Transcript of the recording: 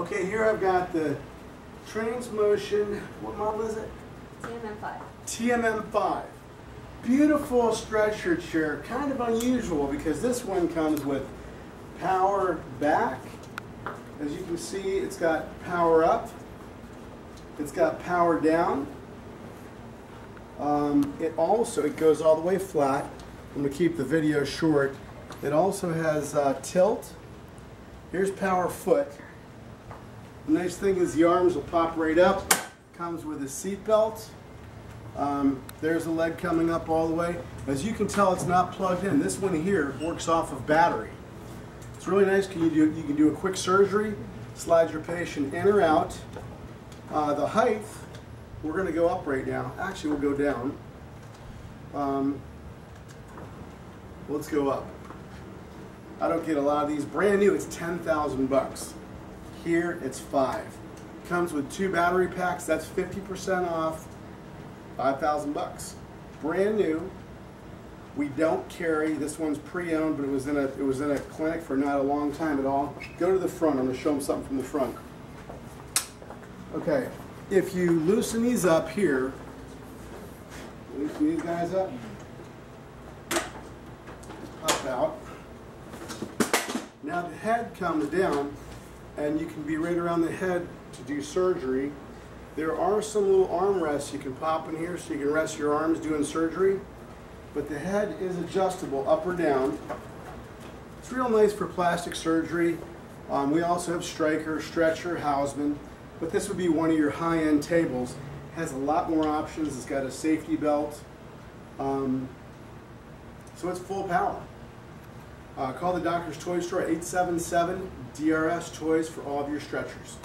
Okay, here I've got the Transmotion, what model is it? TMM5. TMM5. Beautiful stretcher chair, kind of unusual because this one comes with power back. As you can see, it's got power up. It's got power down. Um, it also, it goes all the way flat. I'm going to keep the video short. It also has uh, tilt. Here's power foot. The nice thing is the arms will pop right up. Comes with a seat belt. Um, there's a leg coming up all the way. As you can tell, it's not plugged in. This one here works off of battery. It's really nice. Can you do you can do a quick surgery, slide your patient in or out. Uh, the height, we're going to go up right now. Actually, we'll go down. Um, let's go up. I don't get a lot of these. Brand new, it's 10,000 bucks. Here, it's five. Comes with two battery packs. That's 50% off. 5,000 bucks. Brand new. We don't carry. This one's pre-owned, but it was in a it was in a clinic for not a long time at all. Go to the front. I'm to show them something from the front. Okay, if you loosen these up here, loosen these guys up, pop out. Now the head comes down, and you can be right around the head to do surgery. There are some little armrests you can pop in here so you can rest your arms doing surgery, but the head is adjustable up or down. It's real nice for plastic surgery. Um, we also have Stryker, Stretcher, Hausmann, but this would be one of your high-end tables. It has a lot more options. It's got a safety belt. Um, so it's full power. Uh, call the Doctor's Toy Store at 877 DRS Toys for all of your stretchers.